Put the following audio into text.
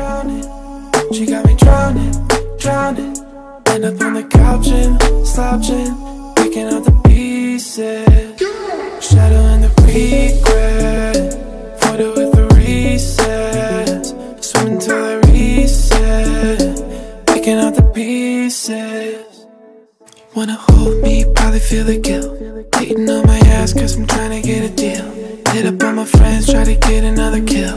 drowning. She got me drowning, drowning. End up on the couch and slouching, picking up the pieces. Shadow and the regret. Photo with the reset. Swimming till I reset. Picking up the pieces. Wanna hold me, probably feel the guilt. Hating on my ass cause I'm trying to get a deal. Hit up all my friends, try to get another kill.